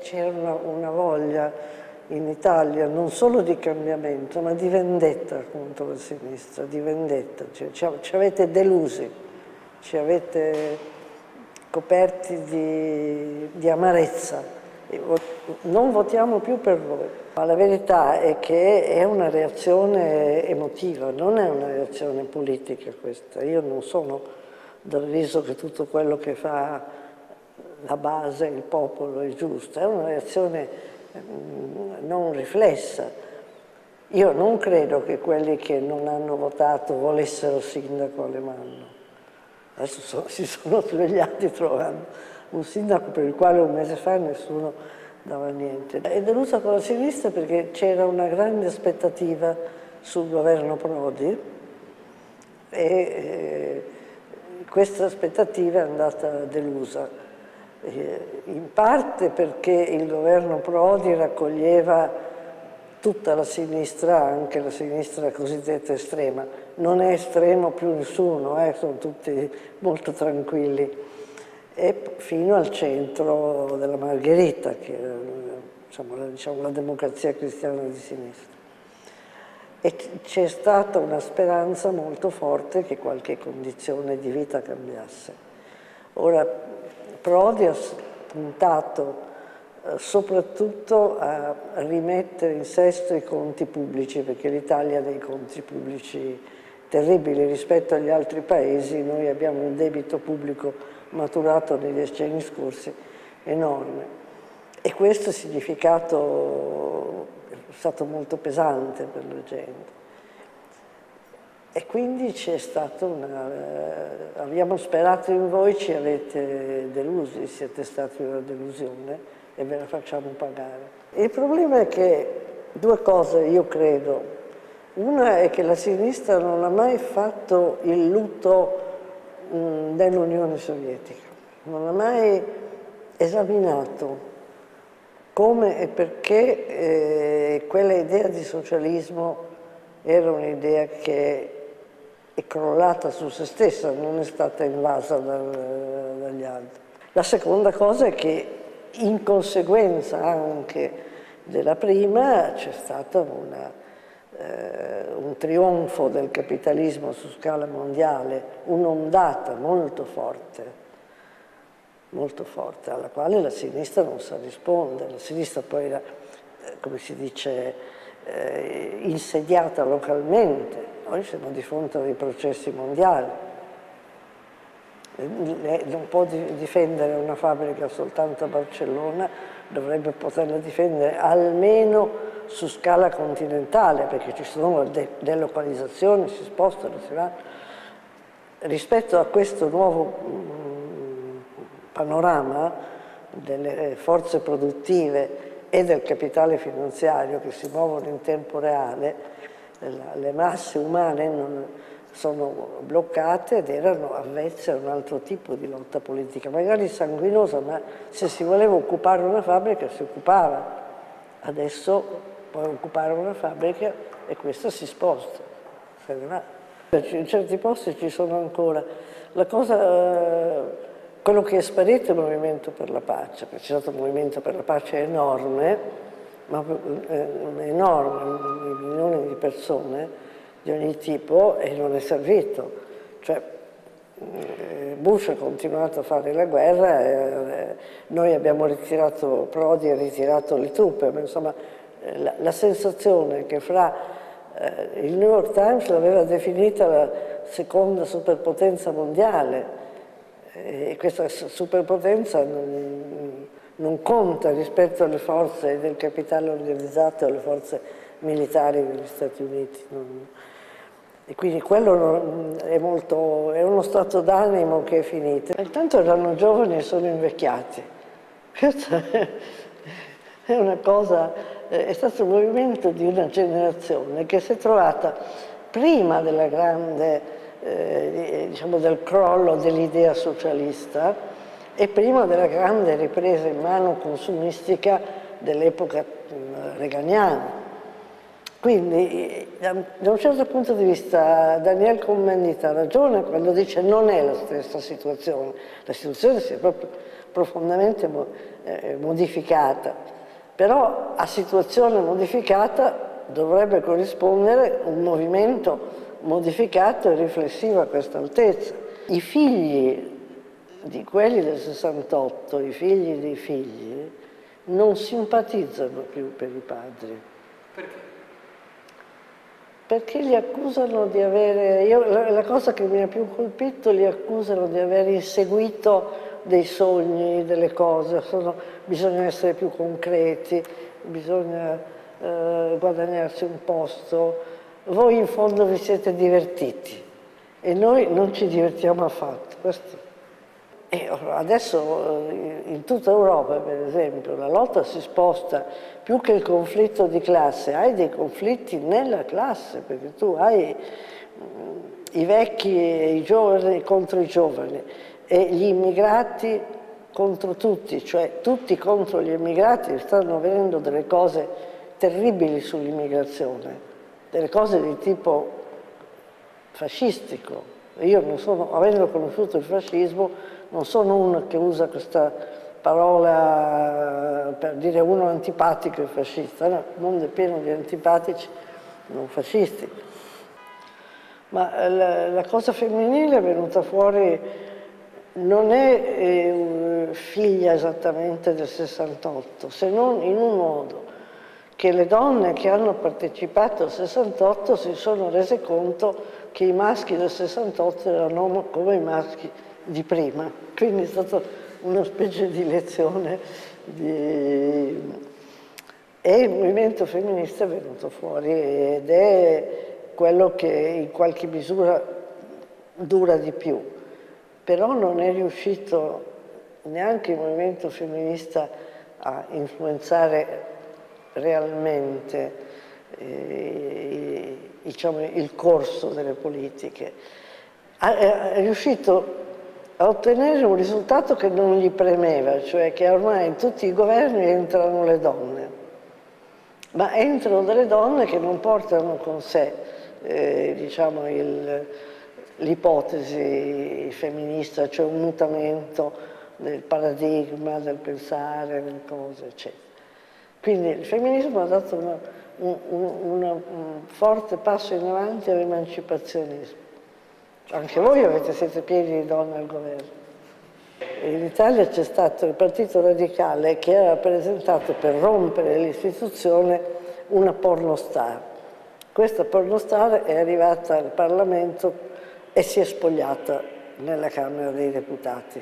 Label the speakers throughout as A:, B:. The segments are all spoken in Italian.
A: C'era una, voglia in Italia non solo di cambiamento, ma di vendetta contro la sinistra, di vendetta. Cioè, ci, avete delusi, ci avete coperti di, di amarezza. Non votiamo più per voi. Ma la verità è che è una reazione emotiva, non è una reazione politica questa. Io non sono dell'avviso che tutto quello che fa la base, il popolo è giusto, è una reazione mm, non riflessa. Io non credo che quelli che non hanno votato volessero sindaco Alemanno. Adesso so, si sono svegliati trovando un sindaco per il quale un mese fa nessuno dava niente. È delusa con la sinistra perché c'era una grande aspettativa sul governo Prodi e eh, questa aspettativa è andata delusa. Eh, in parte perché il governo Prodi raccoglieva tutta la sinistra, anche la sinistra cosiddetta estrema. Non è estremo più nessuno, eh, sono tutti molto tranquilli. E fino al centro della Margherita, che è diciamo, la, diciamo, la democrazia cristiana di sinistra. E c'è stata una speranza molto forte che qualche condizione di vita cambiasse. Ora, Prodi ha puntato eh, soprattutto a rimettere in sesto i conti pubblici, perché l'Italia ha dei conti pubblici terribili rispetto agli altri paesi, noi abbiamo un debito pubblico maturato negli decenni scorsi enorme. E questo significato è stato molto pesante per la gente. E quindi c'è stato una... Eh, abbiamo sperato in voi, ci avete delusi, siete stati una delusione e ve la facciamo pagare. Il problema è che due cose io credo. Una è che la sinistra non ha mai fatto il lutto mm, dell'Unione Sovietica, non ha mai esaminato come e perché eh, quella idea di socialismo era un'idea che è crollata su se stessa, non è stata invasa dal, dagli altri. La seconda cosa è che in conseguenza anche della prima c'è stato una, eh, un trionfo del capitalismo su scala mondiale, un'ondata molto forte, molto forte, alla quale la sinistra non sa rispondere. La sinistra poi era, eh, come si dice, eh, insediata localmente, noi siamo di fronte a dei processi mondiali. Non può difendere una fabbrica soltanto a Barcellona, dovrebbe poterla difendere almeno su scala continentale, perché ci sono de delocalizzazioni, si spostano, si va. Rispetto a questo nuovo mm, panorama delle forze produttive e del capitale finanziario che si muovono in tempo reale, le masse umane non sono bloccate ed erano avvezze a un altro tipo di lotta politica, magari sanguinosa, ma se si voleva occupare una fabbrica si occupava. Adesso puoi occupare una fabbrica e questa si sposta, va. In certi posti ci sono ancora. La cosa, quello che è sparito è il movimento per la pace, perché c'è stato un movimento per la pace enorme, ma eh, enorme, milioni di persone di ogni tipo e non è servito. Cioè, eh, Bush ha continuato a fare la guerra, e, noi abbiamo ritirato, Prodi ha ritirato le truppe, ma insomma la, la sensazione che fra eh, il New York Times l'aveva definita la seconda superpotenza mondiale e questa superpotenza non, non conta rispetto alle forze del capitale organizzato alle forze militari degli Stati Uniti. Non... E quindi quello è, molto, è uno stato d'animo che è finito. Intanto erano giovani e sono invecchiati. Questa è una cosa, è stato un movimento di una generazione che si è trovata prima della grande, eh, diciamo del crollo dell'idea socialista, e prima della grande ripresa in mano consumistica dell'epoca reganiana. Quindi da un certo punto di vista Daniel Commendita ha ragione quando dice non è la stessa situazione, la situazione si è proprio profondamente eh, modificata, però a situazione modificata dovrebbe corrispondere un movimento modificato e riflessivo a questa altezza. I figli di quelli del 68, i figli dei figli, non simpatizzano più per i padri.
B: Perché?
A: Perché li accusano di avere, io, la, la, cosa che mi ha più colpito, li accusano di aver inseguito dei sogni, delle cose, Sono, bisogna essere più concreti, bisogna eh, guadagnarsi un posto. Voi in fondo vi siete divertiti e noi non ci divertiamo affatto. Questo e adesso eh, in tutta Europa, per esempio, la lotta si sposta più che il conflitto di classe, hai dei conflitti nella classe, perché tu hai mm, i vecchi e i giovani contro i giovani e gli immigrati contro tutti, cioè tutti contro gli immigrati, stanno avvenendo delle cose terribili sull'immigrazione, delle cose di tipo fascistico. Io non sono, avendo conosciuto il fascismo, non sono uno che usa questa parola per dire uno antipatico e fascista, no, il mondo è pieno di antipatici non fascisti. Ma la, la cosa femminile è venuta fuori, non è eh, figlia esattamente del 68, se non in un modo che le donne che hanno partecipato al 68 si sono rese conto che i maschi del 68 erano come i maschi di prima, quindi è stata una specie di lezione di... e il movimento femminista è venuto fuori ed è quello che in qualche misura dura di più, però non è riuscito neanche il movimento femminista a influenzare realmente eh, diciamo, il corso delle politiche. È riuscito a ottenere un risultato che non gli premeva, cioè che ormai in tutti i governi entrano le donne, ma entrano delle donne che non portano con sé eh, diciamo, l'ipotesi femminista, cioè un mutamento del paradigma, del pensare, delle cose, eccetera. Quindi il femminismo ha dato un forte passo in avanti all'emancipazionismo. Anche voi avete, siete pieni di donne al governo. In Italia c'è stato il Partito Radicale che aveva presentato per rompere l'istituzione una pornostar. Questa pornostar è arrivata al Parlamento e si è spogliata nella Camera dei Deputati.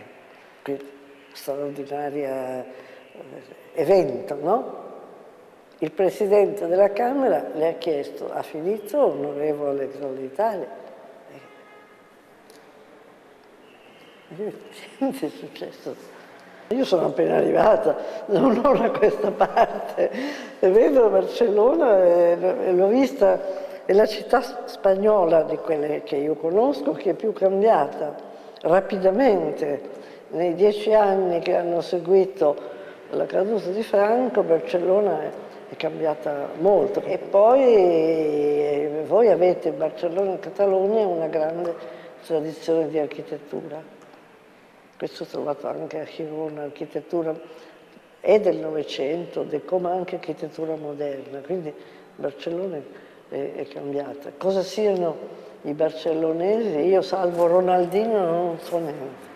A: Quindi, straordinario eh, evento, no? Il Presidente della Camera le ha chiesto, ha finito, onorevole d'Italia, Niente è successo. Io sono appena arrivata, non ho da questa parte, e vedo Barcellona e l'ho vista, è la città spagnola di quelle che io conosco che è più cambiata rapidamente. Nei dieci anni che hanno seguito la caduta di Franco, Barcellona è, è cambiata molto. E poi voi avete in Barcellona e Catalogna una grande tradizione di architettura. Questo ho trovato anche a Girona, architettura è del Novecento, come anche architettura moderna, quindi Barcellona è, è cambiata. Cosa siano i barcellonesi? Io salvo Ronaldino non so neanche.